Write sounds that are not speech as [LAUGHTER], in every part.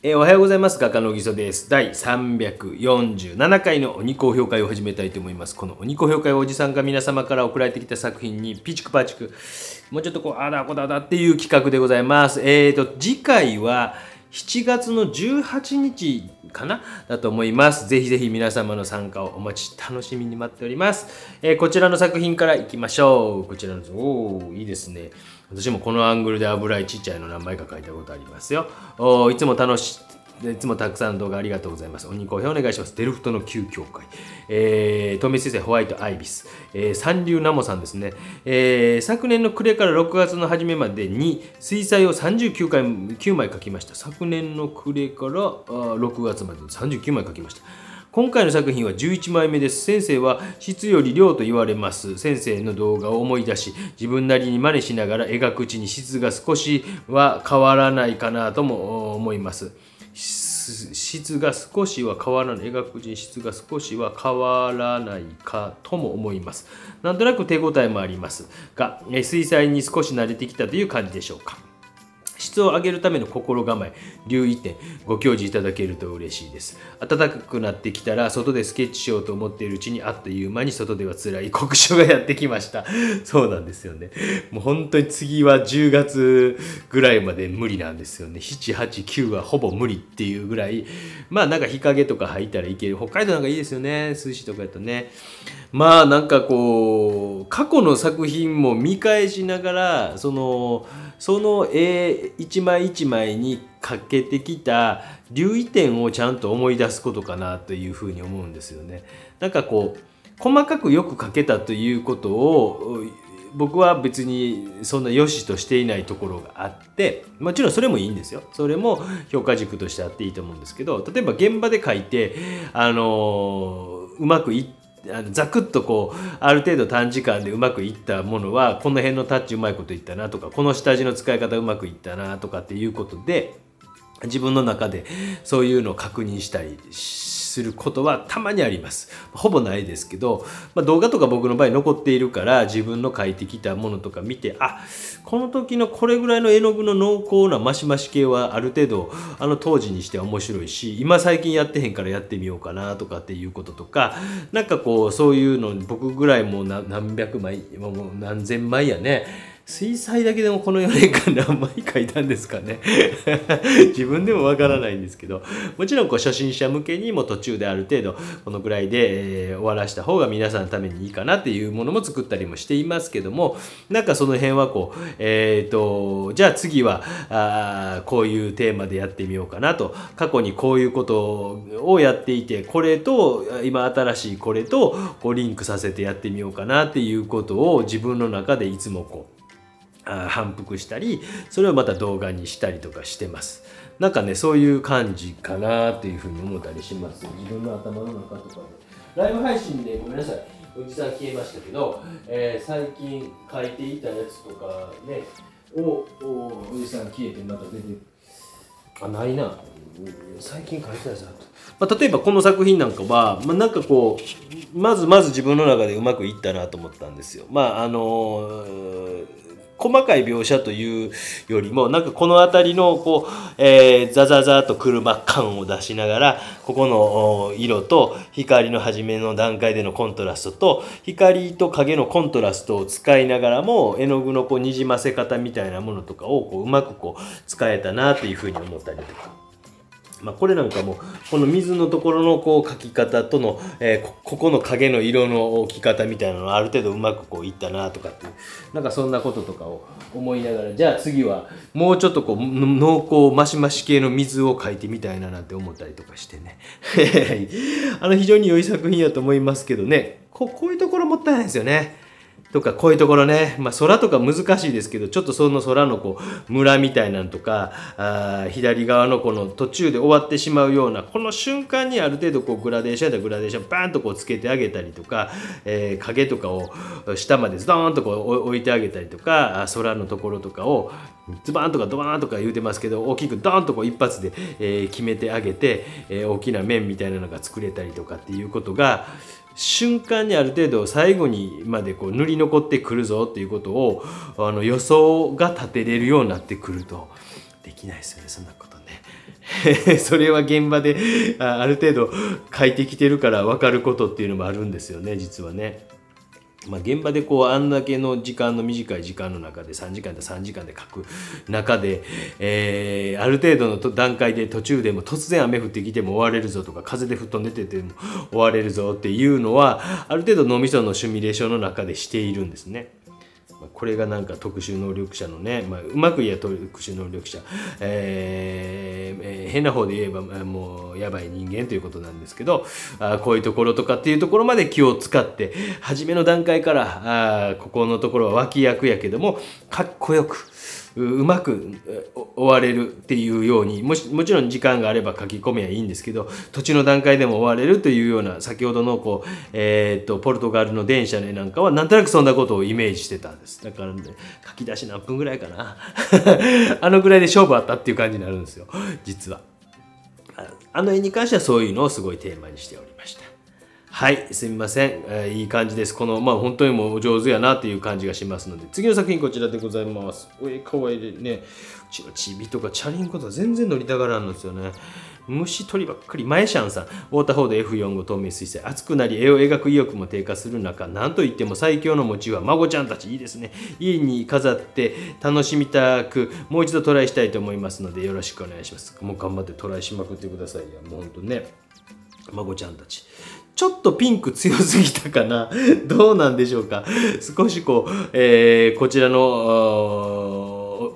えーおはようございます画家のぎそです第347回の鬼高評会を始めたいと思いますこの鬼高評会おじさんが皆様から送られてきた作品にピチクパチクもうちょっとこうあだこだだっていう企画でございますえーと次回は7月の18日かな？だと思います。ぜひぜひ皆様の参加をお待ち、楽しみに待っております。えーこちらの作品からいきましょう。こちらの、おー、いいですね。私もこのアングルで油絵ちっちゃいの何枚か描いたことありますよ。おいつも楽しいいつもたくさんの動画ありがとうございます。鬼好評お願いします。デルフトの旧教会。えー、トミ先生、ホワイトアイビス。えー、三流ナモさんですね。えー、昨年の暮れから6月の初めまでに水彩を39回、9枚描きました。昨年の暮れからあ6月までに39枚描きました。今回の作品は11枚目です。先生は質より量と言われます。先生の動画を思い出し、自分なりに真似しながら描くうちに質が少しは変わらないかなとも思います。質が少しは変わらない描くうちに質が少しは変わらないかとも思いますなんとなく手応えもありますが水彩に少し慣れてきたという感じでしょうか質を上げるための心構え、留意点、ご教示いただけると嬉しいです。暖かくなってきたら、外でスケッチしようと思っているうちに、あっという間に外では辛い酷暑がやってきました。そうなんですよね。もう本当に次は10月ぐらいまで無理なんですよね。7、8、9はほぼ無理っていうぐらい、まあなんか日陰とか入ったらいける。北海道なんかいいですよね。涼しいとかやとね。まあなんかこう、過去の作品も見返しながら、その、その絵一枚一枚にかけてきた留意点をちゃんと思い出すことかなというふうに思うんですよね。なんかこう細かくよく描けたということを僕は別にそんな良しとしていないところがあってもちろんそれもいいんですよそれも評価軸としてあっていいと思うんですけど例えば現場で描いてあのうまくいっあのザクッとこうある程度短時間でうまくいったものはこの辺のタッチうまいこといったなとかこの下地の使い方うまくいったなとかっていうことで自分の中でそういうのを確認したりしすることはたまにあります。ほぼないですけど、まあ、動画とか僕の場合残っているから自分の描いてきたものとか見てあこの時のこれぐらいの絵の具の濃厚なマシマシ系はある程度あの当時にして面白いし今最近やってへんからやってみようかなとかっていうこととかなんかこうそういうの僕ぐらいもう何何百枚もう何千枚やね水彩だけでもこの4年間何枚描いたんですかね。[LAUGHS] 自分でもわからないんですけど。もちろんこう初心者向けにも途中である程度このぐらいで、え終わらした方が皆さんのためにいいかなっていうものも作ったりもしていますけども。なんかその辺はこうえっ、とじゃあ次はあこういうテーマでやってみようかなと。過去にこういうことをやっていてこれと今新しいこれとこうリンクさせてやってみようかなっていうことを自分の中でいつもこう反復したりそれをまた動画にしたりとかしてます。なんかねそういう感じかなっていうふうに思ったりします。自分の頭の中とかで。ライブ配信でごめんなさい。おじさん消えましたけど、えー最近書いていたやつとかねをおおじさん消えてまた出てあないな。最近書いてたやつだと、まあ、例えばこの作品なんかは、まあ、なんかこうまずまず自分の中でうまくいったなと思ったんですよ。まああのー細かい描写というよりもなんかこの辺りのこう、えーザザザと車感を出しながらここの色と光の初めの段階でのコントラストと光と影のコントラストを使いながらも絵の具のこうにじませ方みたいなものとかをこううまくこう使えたなというふうに思ったりとか。まあ、これなんかもこの水のところのこう描き方との、えーこここの影の色の置き方みたいなのがある程度うまくこういったなとかっていうなんかそんなこととかを思いながらじゃあ次はもうちょっとこう濃厚マシマシ系の水を描いてみたいななんて思ったりとかしてね。[LAUGHS] あの非常に良い作品やと思いますけどね。ここういうところもったいないですよね。とかこういうところね、まあ、空とか難しいですけどちょっとその空のこう村みたいなんとかあ左側のこの途中で終わってしまうようなこの瞬間にある程度こうグラデーションやったらグラデーションバーンとこうつけてあげたりとか、えー影とかを下までズドーンとこう置いてあげたりとか空のところとかをズバーンとかドバーンとか言うてますけど大きくドーンとこう一発で、えー決めてあげて、えー大きな面みたいなのが作れたりとかっていうことが瞬間にある程度最後にまでこう塗り残ってくるぞっていうことをあの予想が立てれるようになってくるとできないですよねそんなことね [LAUGHS] それは現場である程度書いてきてるから分かることっていうのもあるんですよね実はね。まあ、現場でこうあんだけの時間の短い時間の中で3時間で3時間で書く中で、えー、ある程度の段階で途中でも突然雨降ってきても終われるぞとか風で吹っ飛んでてても終われるぞっていうのはある程度脳みそのシミュレーションの中でしているんですね。これがなんか特殊能力者のね、まあ、うまく言えば特殊能力者、えーえー、変な方で言えばもうやばい人間ということなんですけどあこういうところとかっていうところまで気を使って初めの段階からあここのところは脇役やけどもかっこよくうまく終われるっていうようにもしもちろん時間があれば書き込めばいいんですけど土地の段階でも終われるというような先ほどのこう、えー、っとポルトガルの電車ねなんかはなんとなくそんなことをイメージしてたんです。だから、ね、書き出し何分ぐらいかな。[LAUGHS] あのぐらいで勝負あったっていう感じになるんですよ実は。あの絵に関してはそういうのをすごいテーマにしておりましたはい、すみません、えー、いい感じです。この、まあ、本当にもう上手やなっていう感じがしますので、次の作品こちらでございます。おい、かわいいね。うちのチビとかチャリンコとか全然乗りたがらんのですよね。虫取りばっかり。前シャンさん、ウォーターフォード F45 透明水星。熱くなり、絵を描く意欲も低下する中、なんといっても最強のモチーフは孫ちゃんたち。いいですね。家に飾って楽しみたく、もう一度トライしたいと思いますので、よろしくお願いします。もう頑張ってトライしまくってくださいよ。もうほんとね。孫ちゃんたち。ちょっとピンク強すぎたかな。どうなんでしょうか。少しこう、えー、こちらの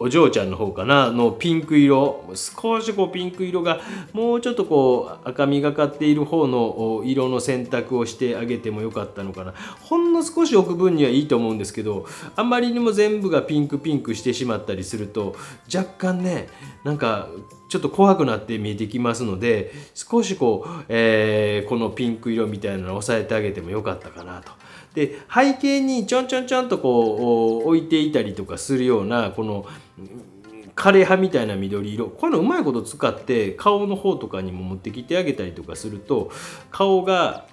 お嬢ちゃんの方かな？のピンク色。少しこうピンク色がもうちょっとこう赤みがかっている方の色の選択をしてあげてもよかったのかな。ほんの少し置く分にはいいと思うんですけどあまりにも全部がピンクピンクしてしまったりすると若干ねなんかちょっと怖くなって見えてきますので少しこう、えー、このピンク色みたいなのを抑えてあげてもよかったかなと。で背景にちょんちょんちょんとこう置いていたりとかするようなこの枯葉みたいな緑色こういうのうまいこと使って顔の方とかにも持ってきてあげたりとかすると顔が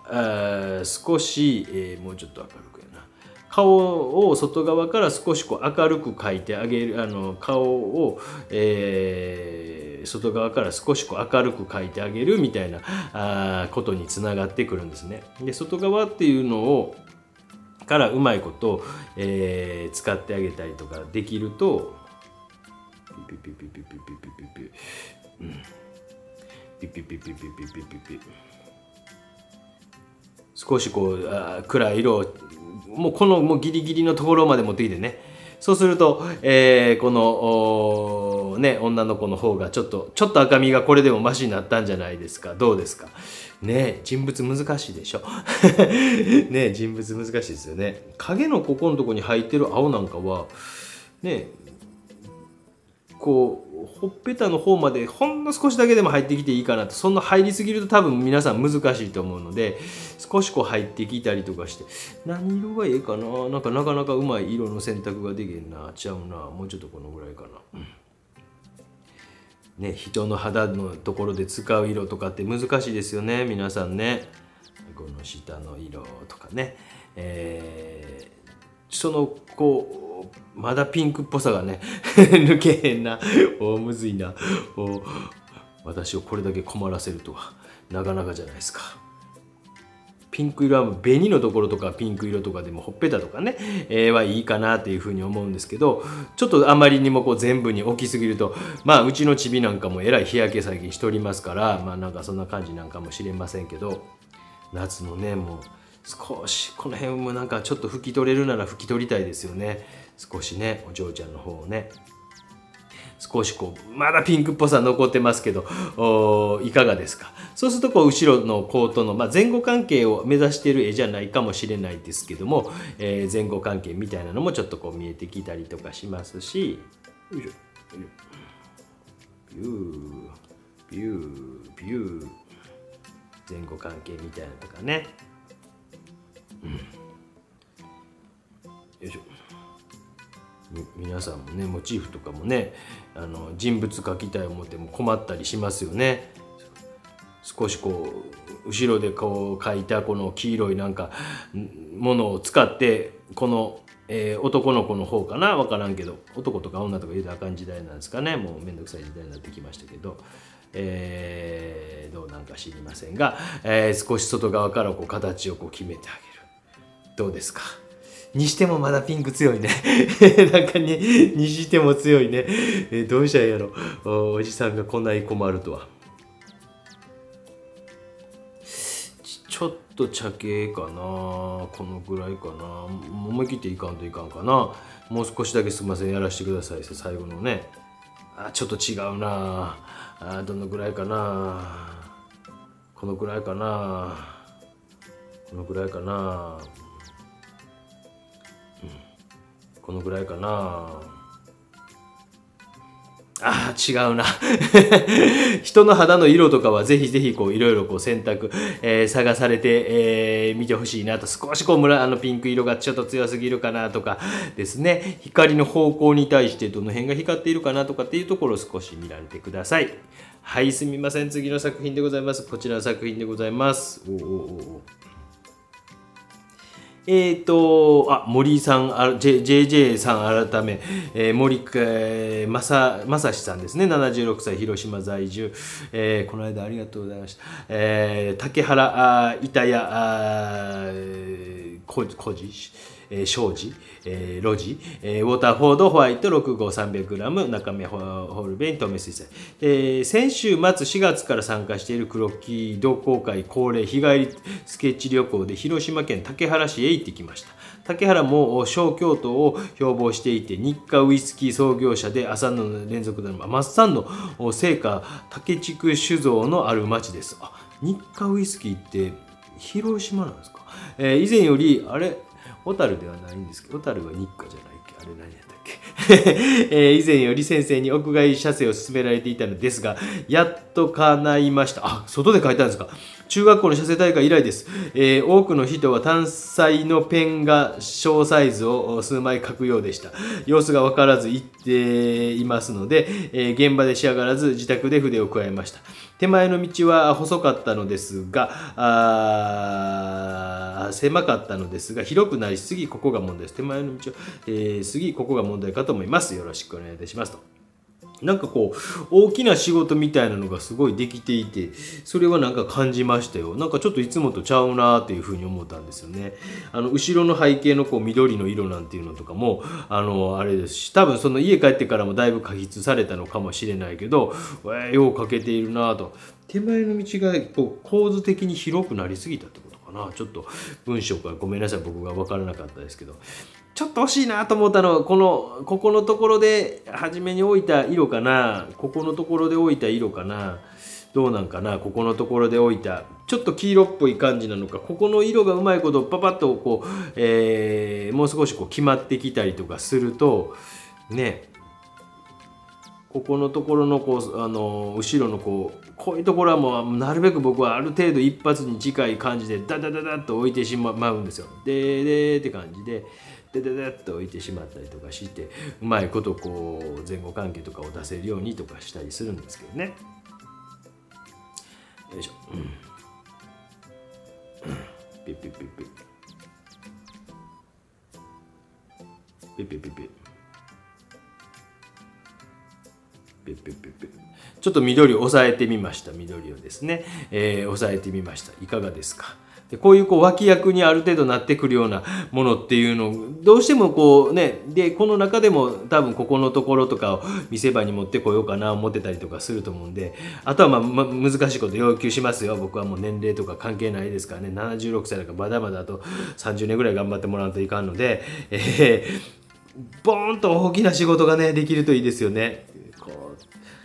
少し、えー、もうちょっと明るくやな顔を外側から少しこう明るく描いてあげるあの顔を、えー、外側から少しこう明るく描いてあげるみたいなあことにつながってくるんですね。で外側っていうのをからうまいこと、えー、使ってあげたりとかできるとピピピピピピピピピうんピピピピピピピピピ少しこうあ暗い色をもうこのもうギリギリのところまで持ってきてねそうすると、えー、このね女の子の方がちょっとちょっと赤みがこれでもマシになったんじゃないですかどうですかね人物難しいでしょね人物難しいですよね影のここのとこに入ってる青なんかはねこうほっぺたの方までほんの少しだけでも入ってきていいかなとそんな入りすぎると多分皆さん難しいと思うので少しこう入ってきたりとかして何色がいいかな？なんかなかなかうまい色の選択ができんな。ちゃうな。もうちょっとこのぐらいかな。ね、人の肌のところで使う色とかって難しいですよね。皆さんね。この下の色とかね、えー、そのこうまだピンクっぽさがね [LAUGHS] 抜けへんな。おむずいな。お私をこれだけ困らせるとは。なかなかじゃないですか。ピンク色は紅のところとかピンク色とかでもほっぺたとかね、えー、はいいかなっていうふうに思うんですけどちょっとあまりにもこう全部に大きすぎるとまあうちのチビなんかもえらい日焼け最近しておりますからまあなんかそんな感じなんかもしれませんけど夏のねもう少しこの辺もなんかちょっと拭き取れるなら拭き取りたいですよね。少しねお嬢ちゃんの方をね少しこうまだピンクっぽさ残ってますけどいかがですか？そうするとこう後ろのコートの、まあ、前後関係を目指している絵じゃないかもしれないですけども、えー、前後関係みたいなのもちょっとこう見えてきたりとかしますしビュービュービュー前後関係みたいなとかね、うん、よいしょ皆さんもねモチーフとかもねあの人物描きたい思っても困ったりしますよね。少しこう後ろでこう描いたこの黄色いなんかものを使ってこのえー、男の子の方かな？分からんけど男とか女とか言うとあかん時代なんですかね？もうめんどくさい時代になってきましたけど、えー、どうなんか知りませんが、えー、少し外側からこう形をこう決めてあげる。どうですか？にしてもまだピンク強いね。なんかににしても強いね、えどうしたらやろ。おじさんがこんなに困るとは。ちょっと茶系かな。このぐらいかな。思い切っていかんといかんかな。もう少しだけすみません。やらせてください。最後のね。あちょっと違うな。あどのぐらいかな。このぐらいかな。このぐらいかな、このぐらいかなああ、違うな。[LAUGHS] 人の肌の色とかはぜひぜひこういろいろこう選択、えー、探されて、えー、見てほしいなと。少しこう村あのピンク色がちょっと強すぎるかなとかですね。光の方向に対してどの辺が光っているかなとかっていうところを少し見られてください。はい、すみません。次の作品でございます。こちらの作品でございますお。おおおえっ、ー、と、あ、森さん、J、JJ さん改め、えー、森、えー、まさ、まさんですね。76歳、広島在住。えー、この間ありがとうございました。えー、竹原、あ板谷、あ、こ、こじ、えー、庄司、えー、ロジ、えー、ウォーターフォードホワイト 65300g 中目ホールベイン透明水彩、えー、先週末4月から参加している黒木同好会恒例日帰りスケッチ旅行で広島県竹原市へ行ってきました。竹原も小京都を標榜していて日課ウイスキー創業者で朝の連続ドラママッサンの聖火竹地区酒造のある町です。あ日課ウイスキーって広島なんですか、えー、以前よりあれ？小樽ではないんですけど、小樽は日課じゃないっけ？あれ何やったっけ？[LAUGHS] え、以前より先生に屋外射精を勧められていたのですが、やっと叶いました。あ、外で書いたんですか？中学校の写生大会以来です、えー、多くの人は単彩のペンが小サイズを数枚書くようでした。様子が分からず言っていますので、えー、現場で仕上がらず自宅で筆を加えました。手前の道は細かったのですがあ狭かったのですが広くなりすぎここが問題です。手前の道は、えー、過ぎここが問題かと思います。よろしくお願いいたしますと。なんかこう大きな仕事みたいなのがすごいできていてそれはなんか感じましたよ。なんかちょっといつもとちゃうなっていうふうに思ったんですよね。あの後ろの背景のこう緑の色なんていうのとかもあのあれですし多分その家帰ってからもだいぶ加筆されたのかもしれないけど、えー、よう描けているなと。手前の道がこう構図的に広くなりすぎたってことかな。ちょっと文章がごめんなさい。僕が分からなかったですけど。ちょっと惜しいなと思ったのはこのここのところで初めに置いた色かな。ここのところで置いた色かな。どうなんかな。ここのところで置いた。ちょっと黄色っぽい感じなのか。ここの色がうまいことパパッとこう、えー、もう少しこう決まってきたりとかするとね。ここのところのこうあの後ろのこうこういうところはもうなるべく僕はある程度一発に近い感じでダダダダッと置いてしまうんですよ。ででって感じでダダダッと置いてしまったりとかしてうまいことこう前後関係とかを出せるようにとかしたりするんですけどね。よいしょ。ピッピッピッピッ。ピッピッピッピッ。ピッピッピッピッ。ちょっと緑を抑えてみました。緑をですね、えー、抑えてみました。いかがですか？でこういうこう脇役にある程度なってくるようなものっていうのをどうしてもこうねでこの中でも多分ここのところとかを見せ場に持ってこようかな思ってたりとかすると思うんであとはまあ、ま、難しいこと要求しますよ。僕はもう年齢とか関係ないですからね。76歳だからまだまだあと30年ぐらい頑張ってもらわないといかんので、えー、ボーンと大きな仕事がねできるといいですよね。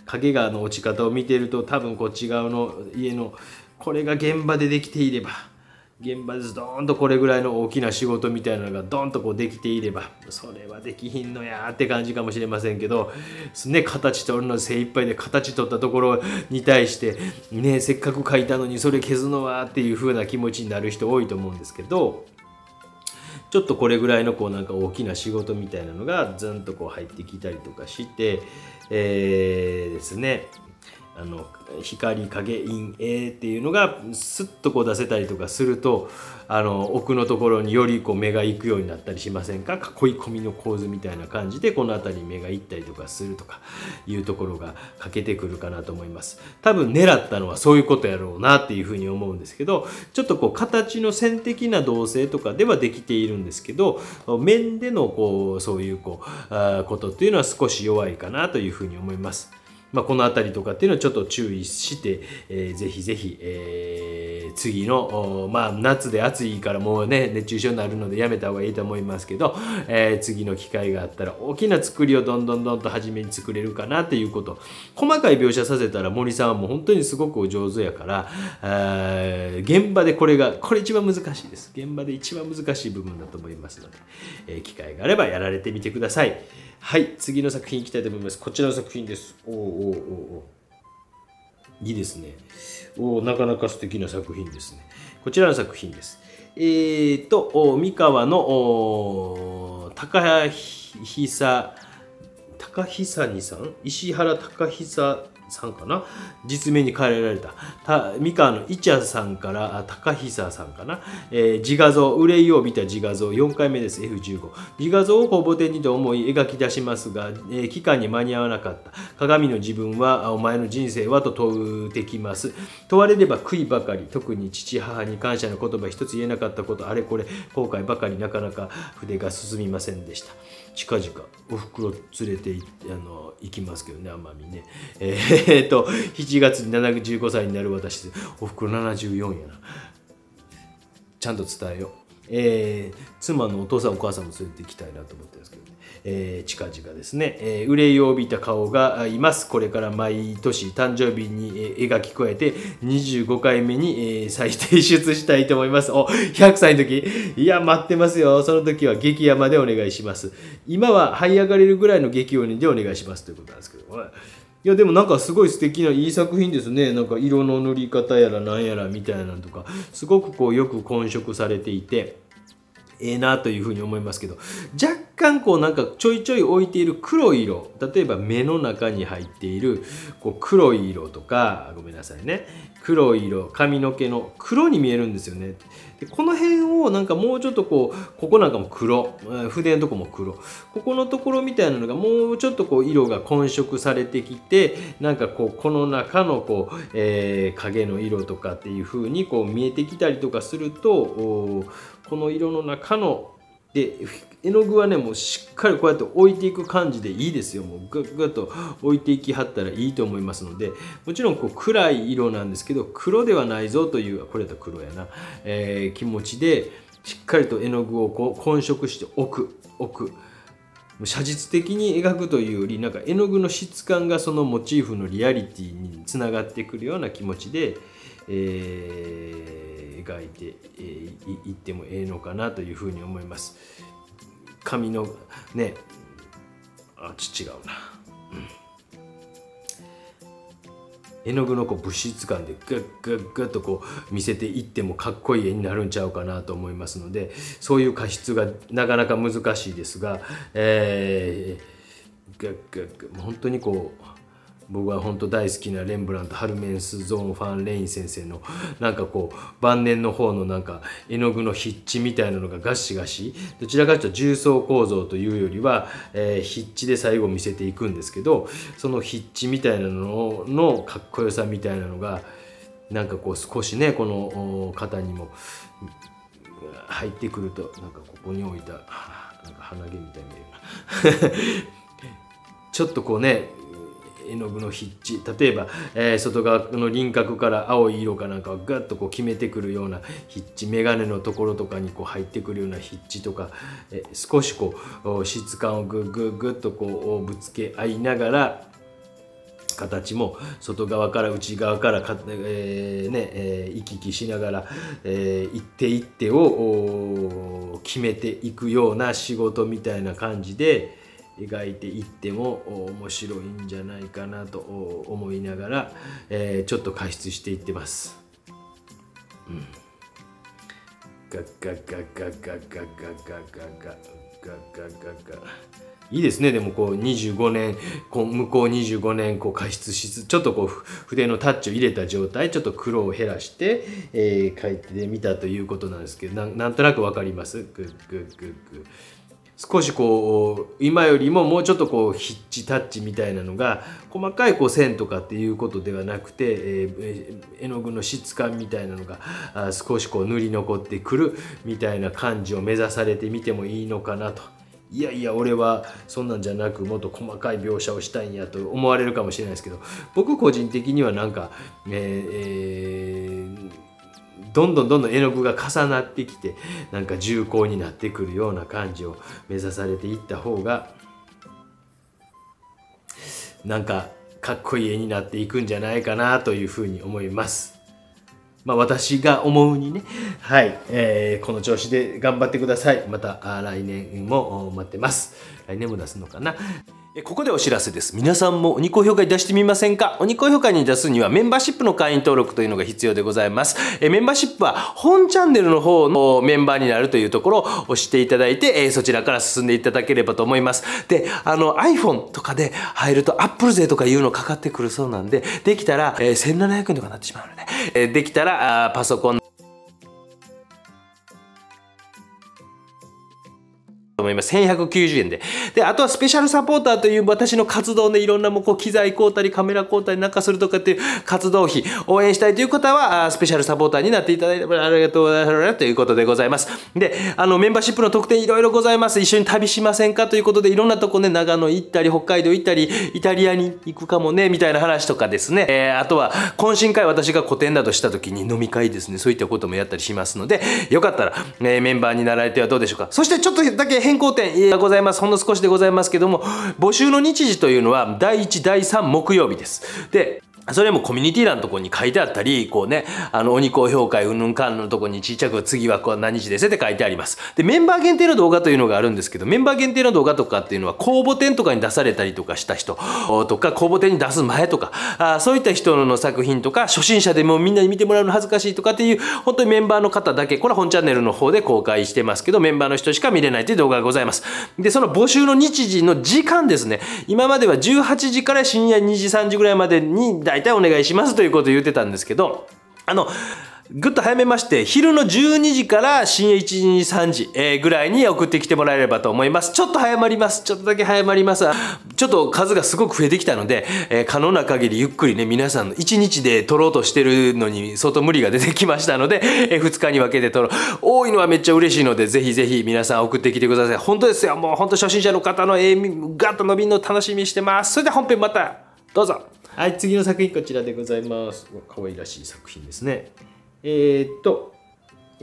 こう影がの落ち方を見てると多分こっち側の家のこれが現場でできていれば現場でドーンとこれぐらいの大きな仕事みたいなのがドンとこうできていればそれはできひんのやって感じかもしれませんけど、ね、形取るの精一杯で形取ったところに対してねせっかく書いたのにそれ消すのはっていう風な気持ちになる人多いと思うんですけどちょっとこれぐらいのこうなんか大きな仕事みたいなのがずんとこう入ってきたりとかして、えー、ですねあの光影陰影っていうのがスッとこう出せたりとかするとあの奥のところによりこう目が行くようになったりしませんか？囲い込みの構図みたいな感じでこの辺りに目が行ったりとかするとかいうところが欠けてくるかなと思います多分狙ったのはそういうことやろうなっていうふうに思うんですけどちょっとこう形の線的な動性とかではできているんですけど面でのこうそういうこうあことっていうのは少し弱いかなというふうに思います。まあ、この辺りとかっていうのをちょっと注意して、えー、ぜひぜひ、えー、次の、まあ、夏で暑いからもうね熱中症になるのでやめた方がいいと思いますけど、えー、次の機会があったら大きな作りをどんどんどんと初めに作れるかなっていうこと細かい描写させたら森さんはもう本当にすごくお上手やから現場でこれがこれ一番難しいです現場で一番難しい部分だと思いますので、えー、機会があればやられてみてください。はい、次の作品いきたいと思います。こちらの作品です。おおおおおいいですね。おおなかなか素敵な作品ですね。こちらの作品です。えーと、三河の高久、高久にさん？石原高久さんかな？実名に変えられた。三河のイチャさんから高久さんかな、えー、自画像憂いを帯びた自画像4回目です。F15 自画像を公募展にと思い描き出しますが、えー、期間に間に合わなかった。鏡の自分はお前の人生はと問うてきます。問われれば悔いばかり。特に父母に感謝の言葉一つ言えなかったこと。あれこれ後悔ばかりなかなか筆が進みませんでした。近々おふくろ連れてあの行きますけどね奄美ね。えー、っと7月に75歳になる私おふくろ74やな。ちゃんと伝えよう。えー、妻のお父さんお母さんも連れて行きたいなと思ってるんですけど、ね、えー、近々ですね、えー、憂いを帯びた顔がいます。これから毎年誕生日に、えー、描き加えて25回目に、えー、再提出したいと思います。お100歳の時。いや待ってますよ。その時は激山でお願いします。今は這い上がれるぐらいの激鬼でお願いしますということなんですけども。いやでもなんかすごい素敵ないい作品ですね。なんか色の塗り方やらなんやらみたいなのとか。すごくこうよく混色されていてええなというふうに思いますけど。若干こうなんかちょいちょい置いている黒い色。例えば目の中に入っているこう黒い色とか。ごめんなさいね。黒い色髪の毛の黒に見えるんですよね。でこの辺をなんかもうちょっとこうここなんかも黒筆のとこも黒。ここのところみたいなのがもうちょっとこう色が混色されてきてなんかこうこの中のこう、えー、影の色とかっていう風にこう見えてきたりとかするとこの色の中ので絵の具はねもうしっかりこうやって置いていく感じでいいですよ。もうグッグッと置いていきはったらいいと思いますのでもちろんこう暗い色なんですけど黒ではないぞというこれだと黒やな、えー、気持ちでしっかりと絵の具をこう混色して置く。置く。写実的に描くというよりなんか絵の具の質感がそのモチーフのリアリティにつながってくるような気持ちで、えー、描いてい、えー、ってもええのかなというふうに思います。紙のね。あち違うな、うん、絵の具のこう物質感でグッグッグッとこう見せていってもかっこいい絵になるんちゃうかなと思いますのでそういう過失がなかなか難しいですが、えー、グッグッグッ本当にこう僕は本当大好きなレンブラントハルメンスゾーンファン・レイン先生のなんかこう晩年の方のなんか絵の具の筆致みたいなのがガシガシ。どちらかというと重層構造というよりは、えー、筆致で最後見せていくんですけどその筆致みたいなののかっこよさみたいなのがなんかこう少しねこの方にも入ってくるとなんかここに置いたなんか鼻毛みたいに見える。な [LAUGHS] ちょっとこうね絵の具の筆致。例えば、えー、外側の輪郭から青い色かなんかをガッとこう決めてくるような筆致眼鏡のところとかにこう入ってくるような筆致とか、えー、少しこう質感をグッグッグッとこうぶつけ合いながら形も外側から内側からか、えー、ねえー、行き来しながら、えー、一手一手を決めていくような仕事みたいな感じで、描いていっても面白いんじゃないかなと思いながら、えー、ちょっと加筆していってます。うん、ガッガッガッガッガッガッガッガッガッガッガッガッガッガッいいですねでもこう25年こう向こう25年こう加湿しつちょっとこう筆のタッチを入れた状態ちょっと黒を減らして、えー、書いてみたということなんですけどなんとなく分かりますグッグッグッグ少しこう今よりももうちょっとこうヒッチタッチみたいなのが細かいこう線とかっていうことではなくて、えー、絵の具の質感みたいなのがあ少しこう塗り残ってくるみたいな感じを目指されてみてもいいのかなと。いやいや俺はそんなんじゃなくもっと細かい描写をしたいんやと思われるかもしれないですけど僕個人的にはなんか、えー、どんどんどんどん絵の具が重なってきてなんか重厚になってくるような感じを目指されていった方がなんかかっこいい絵になっていくんじゃないかなというふうに思います。まあ、私が思うにね、はい、えー、この調子で頑張ってください。また来年も待ってます。来年も出すのかな。ここでお知らせです。皆さんも鬼高評価に出してみませんか？鬼高評価に出すにはメンバーシップの会員登録というのが必要でございます。えメンバーシップは本チャンネルの方のメンバーになるというところを押していただいて、えそちらから進んでいただければと思います。で、あの iPhone とかで入ると Apple 税とかいうのかかってくるそうなんで、できたら、え1700円とかになってしまうので、えできたらあパソコン思います。1190円で。で、あとはスペシャルサポーターという私の活動でいろんなもこう機材買うたりカメラ買うたりなんかするとかっていう活動費応援したいという方は、スペシャルサポーターになっていただいてありがとうございますということでございます。で、あのメンバーシップの特典いろいろございます。一緒に旅しませんか？ということでいろんなとこね、長野行ったり、北海道行ったり、イタリアに行くかもね、みたいな話とかですね。えー、あとは懇親会私が個展などした時に飲み会ですね、そういったこともやったりしますので、よかったら、えー、メンバーになられてはどうでしょうか。そしてちょっとだけ変更点がございます。ほんの少しでございますけども、募集の日時というのは第1、第3木曜日です。で、それもコミュニティ欄のところに書いてあったり、こうね、あの、鬼高評価うんぬんかんのところにちっちゃく次はこう何日ですって書いてあります。で、メンバー限定の動画というのがあるんですけど、メンバー限定の動画とかっていうのは公募展とかに出されたりとかした人とか、公募展に出す前とか、あそういった人の作品とか、初心者でもみんなに見てもらうの恥ずかしいとかっていう、本当にメンバーの方だけ、これは本チャンネルの方で公開してますけど、メンバーの人しか見れないという動画がございます。で、その募集の日時の時間ですね。今までは18時から深夜2時3時ぐらいまでに大体お願いしますということを言ってたんですけど、あの、ぐっと早めまして、昼の12時から深夜1時、3時、えー、ぐらいに送ってきてもらえればと思います。ちょっと早まります。ちょっとだけ早まります。ちょっと数がすごく増えてきたので、えー、可能な限りゆっくりね、皆さんの1日で撮ろうとしてるのに相当無理が出てきましたので、えー、2日に分けて撮ろう。多いのはめっちゃ嬉しいので、ぜひぜひ皆さん送ってきてください。本当ですよ。もう本当初心者の方の絵、ガッと伸びるの楽しみにしてます。それでは本編また、どうぞ。はい、次の作品こちらでございます。可愛らしい作品ですね。えー、っと、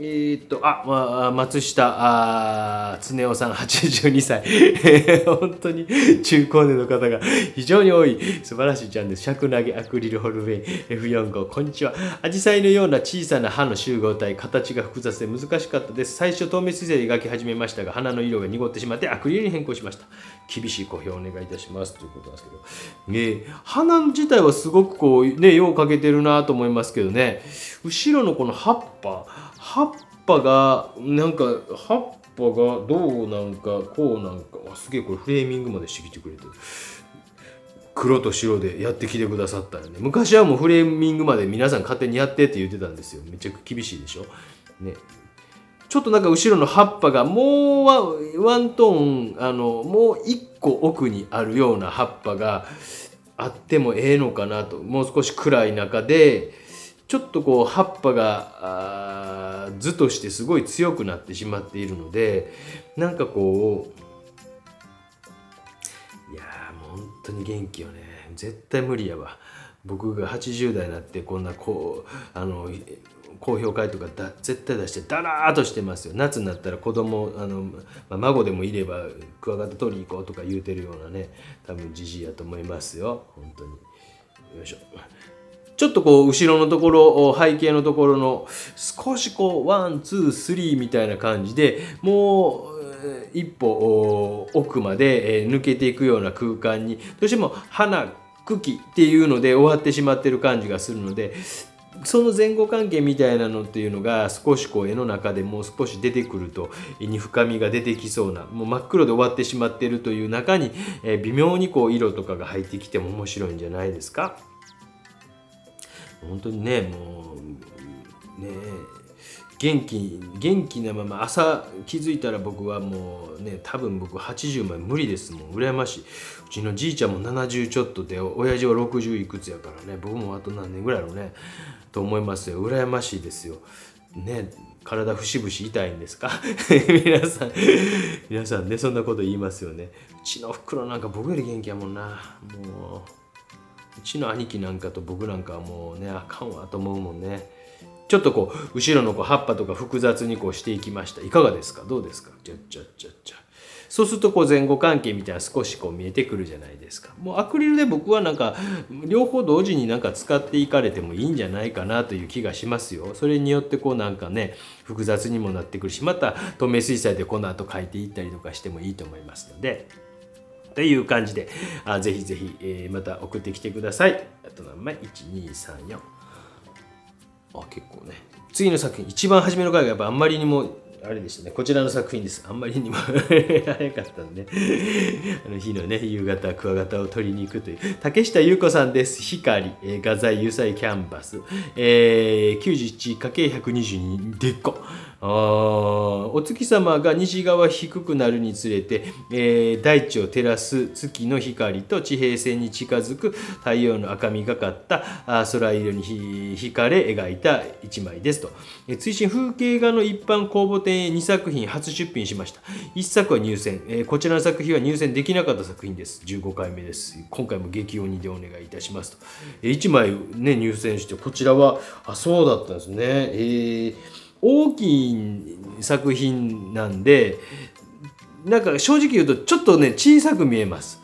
えー、っと、あ、まあ、松下、あ常夫さん82歳。[LAUGHS] 本当に中高年の方が非常に多い素晴らしいチャンネル。尺投げアクリルホルウェイ F4 号。こんにちは。アジサイのような小さな歯の集合体、形が複雑で難しかったです。最初透明水性で描き始めましたが、花の色が濁ってしまってアクリルに変更しました。厳しい公表お願いいたしますということなんですけど。ね花自体はすごくこう、ね、よう描けてるなと思いますけどね。後ろのこの葉っぱ、葉っぱがなんか葉っぱがどうなんかこうなんかあすげえこれフレーミングまでしてきてくれてる。黒と白でやってきてくださったよね。昔はもうフレーミングまで皆さん勝手にやってって言ってたんですよ。めっちゃ厳しいでしょ？ね。ちょっとなんか後ろの葉っぱがもうワントーンあのもう一個奥にあるような葉っぱがあってもええのかなと。もう少し暗い中でちょっとこう葉っぱが図としてすごい強くなってしまっているのでなんかこういやもう本当に元気よね。絶対無理やわ。僕が80代になってこんなこうあの公表会とかだ絶対出してダラーっとしてますよ。夏になったら子供あの、まあ、孫でもいればクワガタ取り行こうとか言うてるようなね多分じじいやと思いますよ。本当に。よいしょ。ちょっとこう後ろのところ背景のところの少しこう one two three みたいな感じでもう一歩奥まで抜けていくような空間にどうしても花茎っていうので終わってしまってる感じがするのでその前後関係みたいなのっていうのが少しこう絵の中でもう少し出てくると絵に深みが出てきそうなもう真っ黒で終わってしまってるという中に、え微妙にこう色とかが入ってきても面白いんじゃないですか？本当にねもうね元気元気なまま朝気づいたら僕はもうね多分僕80枚無理ですもん。羨ましい。うちのじいちゃんも70ちょっとで親父は60いくつやからね。僕もあと何年ぐらいやろうね。と思いますよ。羨ましいですよ。ね体節々痛いんですか？[LAUGHS] 皆さん皆さんねそんなこと言いますよね。うちの袋なんか僕より元気やもんな。もううちの兄貴なんかと僕なんかはもうねあかんわと思うもんね。ちょっとこう後ろのこう葉っぱとか複雑にこうしていきました。いかがですか？どうですか？ちゃっちゃっちゃっちゃ。そうするとこう前後関係みたいな少しこう見えてくるじゃないですか。もうアクリルで僕はなんか両方同時になんか使っていかれてもいいんじゃないかなという気がしますよ。それによってこうなんかね複雑にもなってくるしまた透明水彩でこの後書いていったりとかしてもいいと思いますので。という感じで、あぜひぜひ、えー、また送ってきてください。あと名前、1234。あ、結構ね。次の作品、一番初めの回がやっぱあんまりにもあれでしたね。こちらの作品です。あんまりにも [LAUGHS] 早かったんで、あの日のね、夕方、クワガタを取りに行くという。竹下優子さんです。光、え、画材、油彩キャンバス。えー、91×122、でっか。あお月様が西側低くなるにつれて、えー、大地を照らす月の光と地平線に近づく太陽の赤みがかったあ空色に惹かれ描いた一枚ですと、えー、追伸風景画の一般公募展へ2作品初出品しました。1作は入選、えー、こちらの作品は入選できなかった作品です。15回目です。今回も激鬼でお願いいたしますと、えー、1枚ね入選してこちらはあそうだったんですね。えー大きい作品なんでなんか正直言うとちょっとね小さく見えます。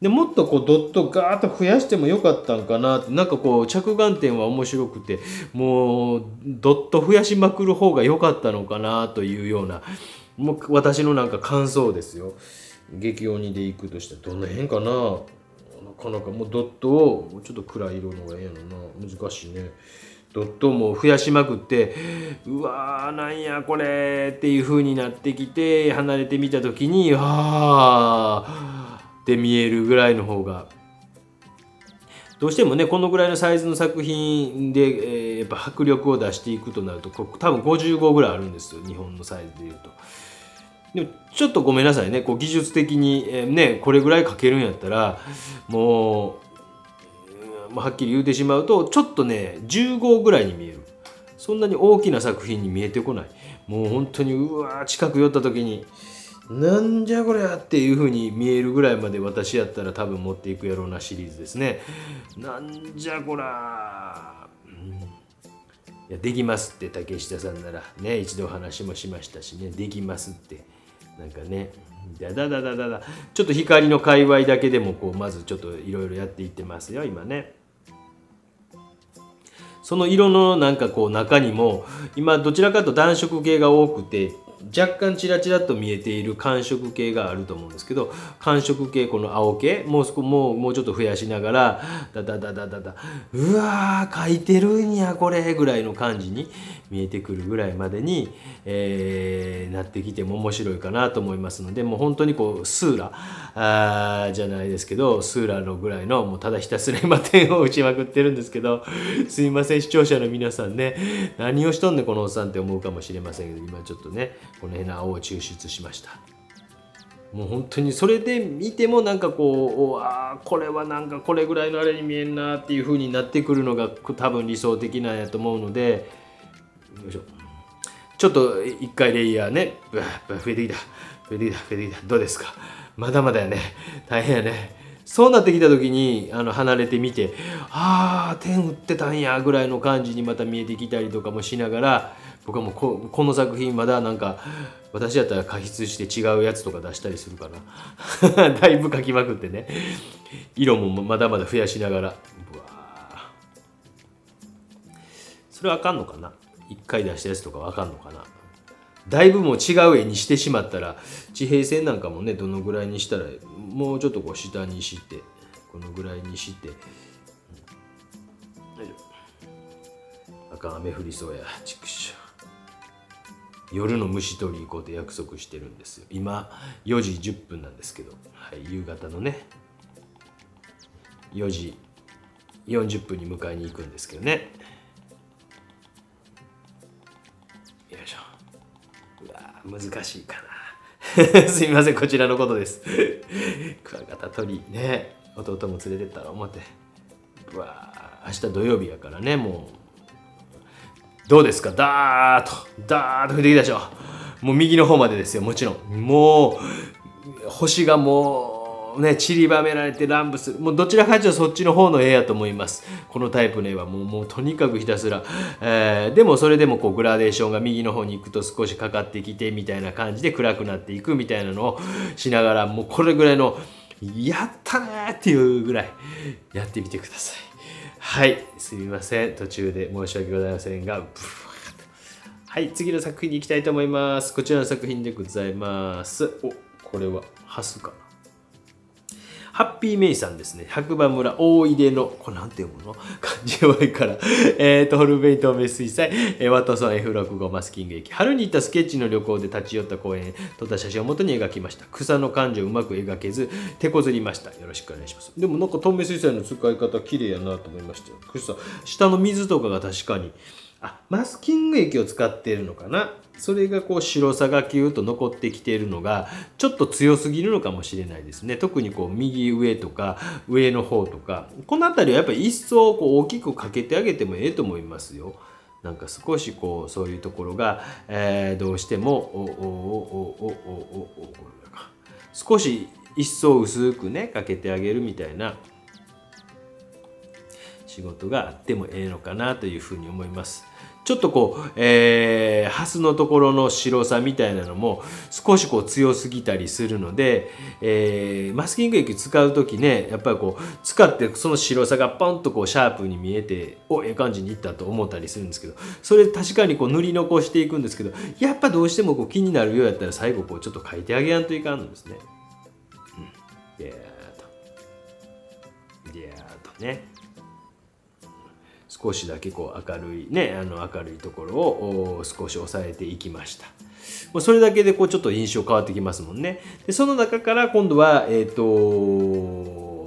でもっとこうドットガーッと増やしてもよかったんかなってなんかこう着眼点は面白くてもうドット増やしまくる方が良かったのかなというようなもう私のなんか感想ですよ。激鬼でいくとしたらどの辺かななかなかもうドットをちょっと暗い色の方がええのな難しいね。ドットも増やしまくってうわーなんやこれっていう風になってきて離れてみた時にああって見えるぐらいの方がどうしてもねこのぐらいのサイズの作品で、えー、やっぱ迫力を出していくとなるとこ多分55ぐらいあるんですよ日本のサイズでいうと。でもちょっとごめんなさいねこう技術的に、えー、ねこれぐらい描けるんやったらもうはっきり言うてしまうとちょっとね10号ぐらいに見える。そんなに大きな作品に見えてこない。もう本当にうわ近く寄った時になんじゃこりゃっていう風に見えるぐらいまで私やったら多分持っていくやろうなシリーズですね。なんじゃこら、うん、いやできますって竹下さんなら。ね一度話もしましたしね。できますって。なんかね。だだだだだだ。ちょっと光の界隈だけでもこうまずちょっといろいろやっていってますよ今ね。その色のなんかこう中にも今どちらかと暖色系が多くて若干チラチラと見えている寒色系があると思うんですけど寒色系この青系もう少もうもうちょっと増やしながらダダダダダダうわー描いてるんやこれぐらいの感じに見えてくるぐらいまでに、えー、なってきても面白いかなと思いますのでもう本当にこうスーラあーじゃないですけどスーラのぐらいのもうただひたすら今点を打ちまくってるんですけどすいません視聴者の皆さんね何をしとんねんこのおっさんって思うかもしれませんけど今ちょっとねこの辺の青を抽出しました。もう本当にそれで見てもなんかこうあこれはなんかこれぐらいのあれに見えんなっていう風になってくるのが多分理想的なんやと思うのでよいしょ。ちょっと一回レイヤーね。増えてきた。増えてきた増えてきた。どうですか？まだまだやね。大変やね。そうなってきた時にあの離れてみてああ点打ってたんやぐらいの感じにまた見えてきたりとかもしながら僕はもうここの作品まだなんか私だったら加筆して違うやつとか出したりするかな [LAUGHS] だいぶ描きまくってね。色もまだまだ増やしながら。うわそれはあかんのかな？1回出したやつとかわかんのかな？だいぶもう違う絵にしてしまったら地平線なんかもねどのぐらいにしたらもうちょっとこう下にしてこのぐらいにして。大丈夫。あ、かん雨降りそうや。畜生夜の虫取り行こうって約束してるんですよ。今4時10分なんですけど、はい、夕方のね。4時40分に迎えに行くんですけどね。よいしょ。うわ難しいかな。[LAUGHS] すみませんこちらのことです。[LAUGHS] クワガタ鳥ね弟も連れてったら思って。うわ明日土曜日やからねもう。どうですか？ダーッと。ダーッと降ってきたでしょ。もう右の方までですよ。もちろん。もう星がもうね散りばめられて乱舞する。もうどちらかというとそっちの方の絵やと思います。このタイプの絵は。もうもうとにかくひたすら、えー、でもそれでもこうグラデーションが右の方に行くと少しかかってきてみたいな感じで暗くなっていくみたいなのをしながらもうこれぐらいのやったねっていうぐらいやってみてください。はい。すみません。途中で申し訳ございませんが。はい。次の作品に行きたいと思います。こちらの作品でございます。おこれはハスか。ハッピーメイさんですね。白馬村大出の、これなんて読むの？漢字弱いから。[LAUGHS] え、ー、と、ホルベイ透明水彩、えー、ワトソン F65 マスキング液。春に行ったスケッチの旅行で立ち寄った公園撮った写真を元に描きました。草の感情をうまく描けず、手こずりました。よろしくお願いします。でもなんか透明水彩の使い方綺麗やなと思いましたよ。草、下の水とかが確かに、あ、マスキング液を使っているのかな？それがこう白さがキューッと残ってきているのがちょっと強すぎるのかもしれないですね。特にこう右上とか上の方とか。この辺りはやっぱり一層こう大きくかけてあげてもええと思いますよ。なんか少しこうそういうところが、えー、どうしてもおおおおおおお少し一層薄くねかけてあげるみたいな仕事があってもええのかなというふうに思います。ちょっとこう、えー、ハスのところの白さみたいなのも少しこう強すぎたりするので、えー、マスキング液使う時ねやっぱりこう使ってその白さがポンとこうシャープに見えておええ感じにいったと思ったりするんですけどそれ確かにこう塗り残していくんですけどやっぱどうしてもこう気になるようやったら最後こうちょっと書いてあげやんといかんのですね。うん、でーと。でーとね。少しだけこう明るいねあの明るいところを少し抑えていきました。もうそれだけでこうちょっと印象変わってきますもんね。でその中から今度はえっ、ー、と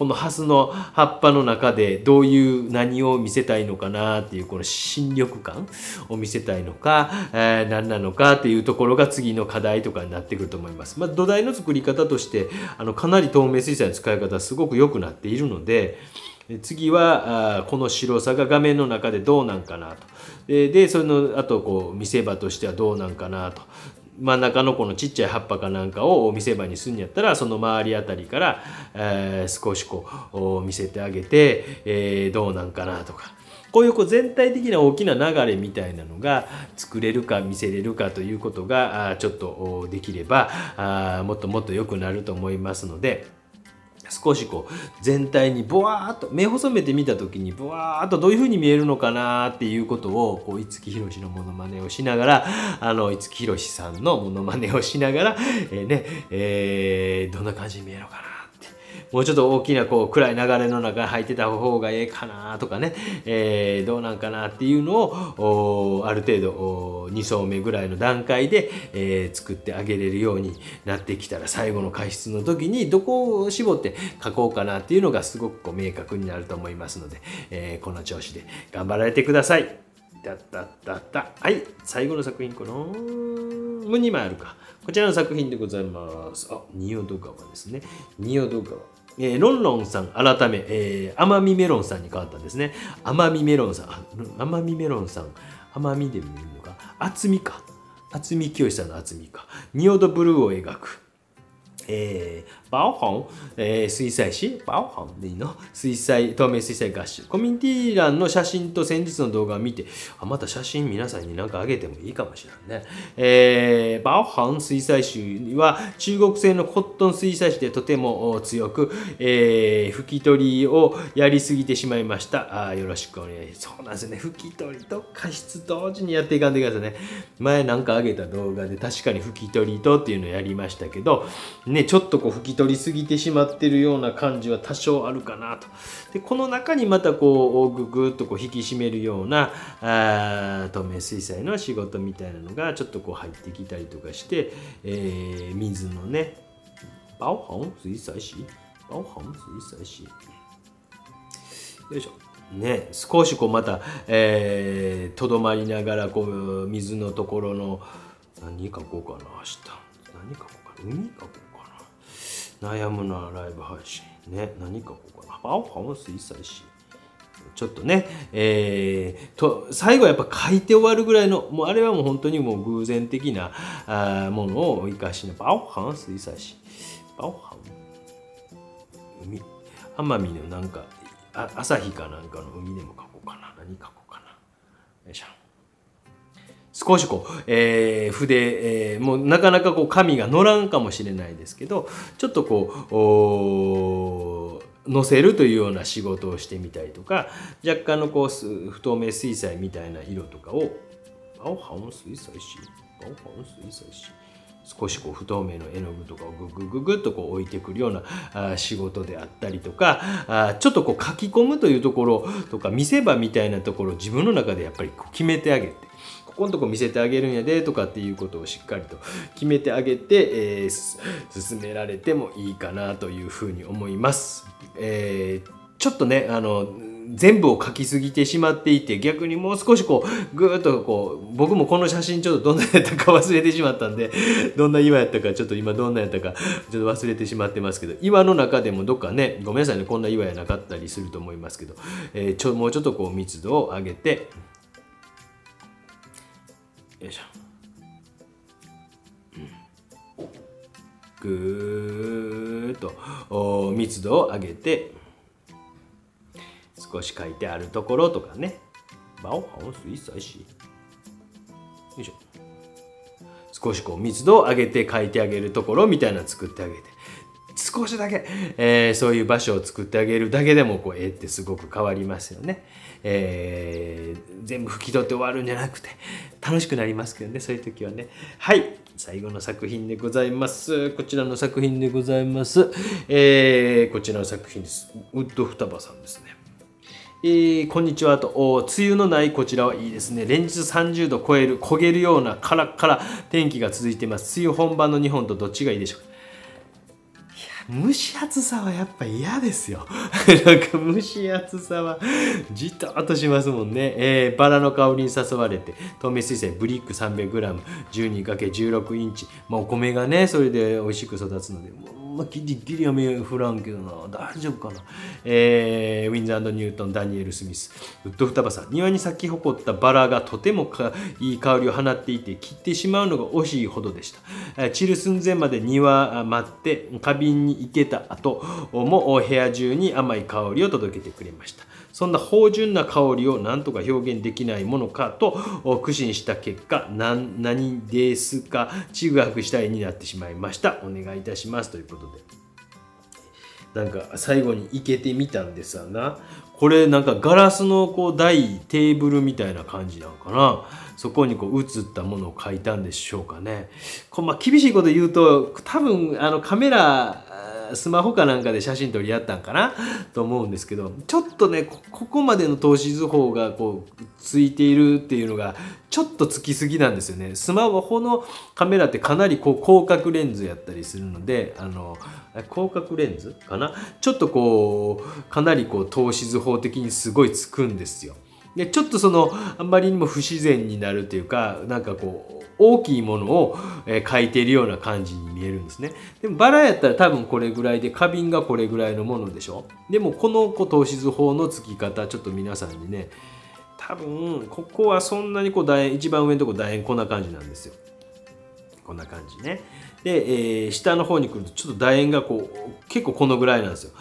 このハスの葉っぱの中でどういう何を見せたいのかなっていうこの新緑感を見せたいのか、えー、何なのかっていうところが次の課題とかになってくると思います。まあ、土台の作り方としてあのかなり透明水彩の使い方すごく良くなっているので次はこの白さが画面の中でどうなんかなと。でそのあとこう見せ場としてはどうなんかなと。真ん中のこのちっちゃい葉っぱかなんかを見せ場にするんやったらその周りあたりから、えー、少しこう見せてあげて、えー、どうなんかなとか。こういうこう全体的な大きな流れみたいなのが作れるか見せれるかということがちょっとできればもっともっと良くなると思いますので。少しこう全体にぼわーっと目細めて見た時にぼわーっとどういう風に見えるのかなっていうことをこう五木ひろしのモノマネをしながらあの五木ひろしさんのモノマネをしながら、え、ねえ、どんな感じに見えるのかな。もうちょっと大きなこう暗い流れの中に入ってた方がええかなとかね、えー、どうなんかなっていうのをある程度2層目ぐらいの段階で、えー、作ってあげれるようになってきたら最後の加湿の時にどこを絞って書こうかなっていうのがすごくこう明確になると思いますので、えー、この調子で頑張られてください。だったったったはい最後の作品この2枚あるか。こちらの作品でございます。あ仁淀川ですね。仁淀川。えー、ロンロンさん改め、えー、甘みメロンさんに変わったんですね。甘みメロンさん、甘みメロンさん、甘みで見るのか、厚みか。厚み清さんの厚みか。仁淀ブルーを描く。えー、バオホン、えー、水彩紙バオホンでいいの水彩、透明水彩合衆。コミュニティ欄の写真と先日の動画を見て、あ、また写真皆さんになんかあげてもいいかもしれないね。えー、バオホン水彩紙は中国製のコットン水彩紙でとても強く、えー、拭き取りをやりすぎてしまいました。あよろしくお願いします。そうなんですね。拭き取りと加湿同時にやっていかんでくださいね。前なんかあげた動画で確かに拭き取りとっていうのをやりましたけど、ね、ちょっとこう拭き取りすぎてしまってるような感じは多少あるかなと。でこの中にまたこうぐぐっとこう引き締めるようなあ透明水彩の仕事みたいなのがちょっとこう入ってきたりとかして、えー、水のね包含水彩紙？包含水彩紙。よいしょ。ね、少しこうまたとど、まりながらこう水のところの何書こうかな明日。何書こうかな海書こうかな。悩むなライブ配信。ね。何書こうかな青葉水彩紙ちょっとね、えー、と最後はやっぱ書いて終わるぐらいのもうあれはもう本当にもう偶然的なあものを生かしな青葉水彩紙青葉海奄美のなんかあ朝日かなんかの海でも書こうかな。何書こうかな。よいしょ。少しこう、えー、筆、えー、もうなかなかこう紙が乗らんかもしれないですけどちょっとこう乗せるというような仕事をしてみたりとか若干のこう不透明水彩みたいな色とかを青半水彩紙？青半水彩紙？少しこう不透明の絵の具とかをググググッとこう置いてくるようなあ仕事であったりとかあちょっとこう書き込むというところとか見せ場みたいなところを自分の中でやっぱり決めてあげてここのとこ見せてあげるんやでとかっていうことをしっかりと決めてあげて、えー、進められてもいいかなというふうに思います。えー、ちょっとねあの全部を書きすぎてしまっていて逆にもう少しこうぐーっとこう僕もこの写真ちょっとどんなやったか忘れてしまったんで [LAUGHS] どんな岩やったかちょっと今どんなやったかちょっと忘れてしまってますけど岩の中でもどっかねごめんなさいねこんな岩やなかったりすると思いますけど、えー、ちょもうちょっとこう密度を上げてよいしょ、うん、ぐーっと密度を上げて少し書いてあるところとかね。バオハオス一切し。よいしょ。少しこう密度を上げて書いてあげるところみたいなの作ってあげて。少しだけ、えー、そういう場所を作ってあげるだけでもこう絵ってすごく変わりますよね。えー、全部拭き取って終わるんじゃなくて楽しくなりますけどねそういう時はね。はい最後の作品でございます。こちらの作品でございます。えー、こちらの作品です。ウッド双葉さんですね。えー、こんにちはと、梅雨のないこちらはいいですね。連日30度超える、焦げるようなカラッカラ天気が続いています。梅雨本番の日本とどっちがいいでしょうか？蒸し暑さはやっぱ嫌ですよ。[LAUGHS] なんか蒸し暑さはじとっとしますもんね。えー、バラの香りに誘われて、透明水彩ブリック 300g、12×16 インチ。まあ、お米がね、それで美味しく育つので、もまギリギリ雨降らんけどな。大丈夫かな、えー、ウィンズニュートンダニエル・スミス。ウッド双葉さん。庭に咲き誇ったバラがとてもかいい香りを放っていて切ってしまうのが惜しいほどでした。散る寸前まで庭待って花瓶に行けた後も部屋中に甘い香りを届けてくれました。そんな芳醇な香りを何とか表現できないものかと苦心した結果何ですかちぐはぐした絵になってしまいました。お願いいたします。ということで。なんか最後にいけてみたんですよな。これなんかガラスのこう台テーブルみたいな感じなのかな。そこにこう映ったものを描いたんでしょうかね。こうまあ、厳しいこと言うと多分あのカメラスマホかなんかで写真撮りやったんかな？[LAUGHS] と思うんですけどちょっとねここまでの透視図法がこうついているっていうのがちょっとつきすぎなんですよね。スマホのカメラってかなりこう広角レンズやったりするのであの広角レンズかな？ちょっとこうかなりこう透視図法的にすごいつくんですよ。でちょっとそのあんまりにも不自然になるというかなんかこう大きいものを、え描いているような感じに見えるんですね。でもバラやったら多分これぐらいで花瓶がこれぐらいのものでしょ。でもこのこう透視図法の付き方ちょっと皆さんにね多分ここはそんなにこう楕円一番上のとこ楕円こんな感じなんですよ。こんな感じね。で、えー、下の方に来るとちょっと楕円がこう結構このぐらいなんですよ。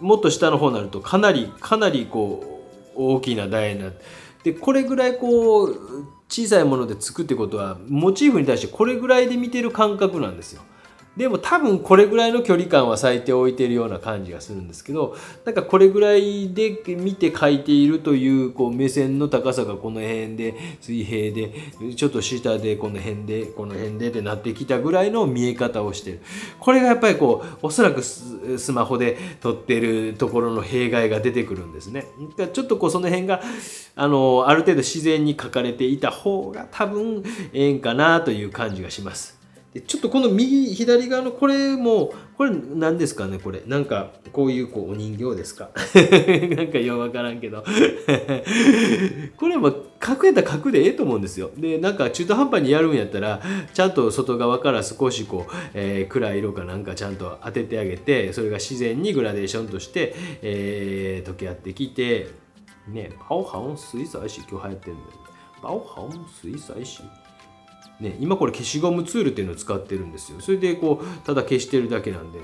もっと下の方になるとかなりかなりこう大きな楕円になってでこれぐらいこう小さいものでつくってことはモチーフに対してこれぐらいで見てる感覚なんですよ。でも多分これぐらいの距離感は最低置いてるような感じがするんですけどなんかこれぐらいで見て描いているというこう目線の高さがこの辺で水平でちょっと下でこの辺でこの辺でってなってきたぐらいの見え方をしてる。これがやっぱりこうおそらくスマホで撮ってるところの弊害が出てくるんですね。ちょっとこうその辺があのある程度自然に描かれていた方が多分ええんかなという感じがします。ちょっとこの右左側のこれもこれ何ですかねこれ。なんかこういうこうお人形ですか。[LAUGHS] なんかようわからんけど。[LAUGHS] これも角やったら角でええと思うんですよ。でなんか中途半端にやるんやったらちゃんと外側から少しこう、えー、暗い色かなんかちゃんと当ててあげてそれが自然にグラデーションとして、えー、溶け合ってきてねパオハオン水彩紙今日流行ってるんだよ。パオハオン水彩紙。ね、今これ消しゴムツールっていうのを使ってるんですよ。それでこうただ消してるだけなんで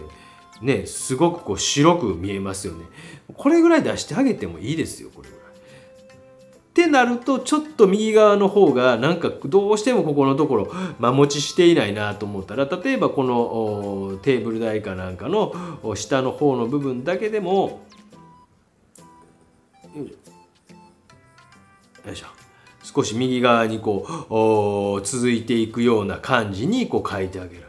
ねすごくこう白く見えますよね。これぐらい出してあげてもいいですよこれぐらい。ってなるとちょっと右側の方がなんかどうしてもここのところ間持ちしていないなと思ったら例えばこのテーブル台かなんかの下の方の部分だけでもよいしょ。少し右側にこう続いていくような感じにこう書いてあげる。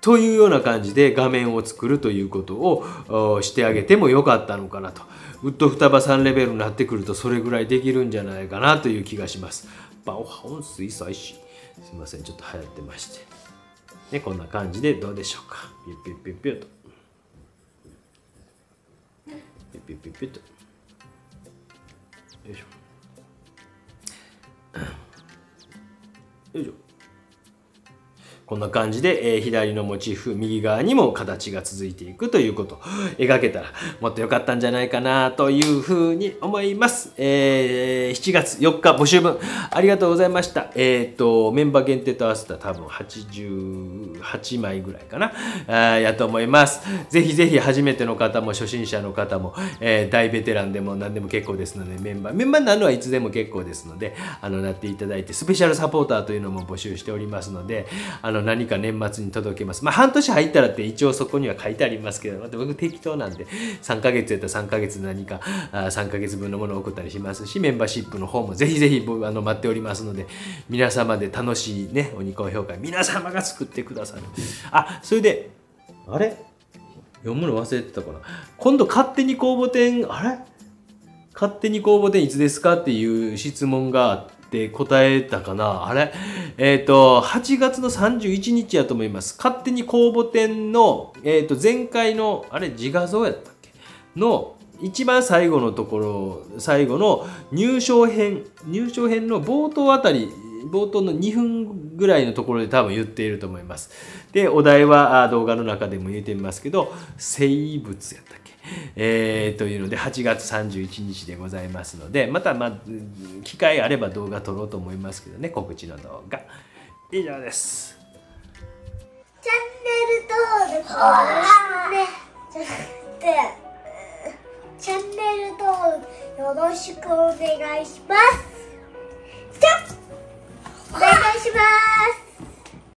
というような感じで画面を作るということをしてあげてもよかったのかなと。ウッド双葉3レベルになってくるとそれぐらいできるんじゃないかなという気がします。バオハオン水彩紙。すいません、ちょっと流行ってまして。ね、こんな感じでどうでしょうか。ピュッピュッピュッピュッと。ピュッピュッピュッピュッと。よいしょ。よいしょこんな感じで、えー、左のモチーフ右側にも形が続いていくということ。を描けたらもっと良かったんじゃないかなというふうに思います、えー、7月4日募集分。ありがとうございました。えっ、ー、とメンバー限定と合わせた多分88枚ぐらいかな。あやと思います。ぜひぜひ初めての方も初心者の方も、えー、大ベテランでも何でも結構ですのでメンバーメンバーになるのはいつでも結構ですのであのなっていただいてスペシャルサポーターというのも募集しておりますのであのの何か年末に届けます。まあ、半年入ったらって一応そこには書いてありますけど、僕適当なんで、3ヶ月やったら3ヶ月何か、あ3ヶ月分のものを送ったりしますし、メンバーシップの方もぜひぜひあの待っておりますので、皆様で楽しいね、鬼高評価、皆様が作ってくださる。あ、それで、あれ？読むの忘れてたかな？今度勝手に公募展、あれ？勝手に公募展いつですか？っていう質問があって、って答えたかな？あれ？えっ、ー、と、8月の31日やと思います。勝手に公募展の、えっ、ー、と、前回の、あれ、自画像やったっけ？の、一番最後のところ、最後の入賞編、入賞編の冒頭あたり、冒頭の2分ぐらいのところで多分言っていると思います。で、お題は動画の中でも言ってみますけど、生物やったっけ？えー、というので8月31日でございますのでまた、まあ、機会あれば動画撮ろうと思いますけどね告知の動画。以上です。チャンネル登録チャンネル登録よろしくお願いします。じゃお願いします。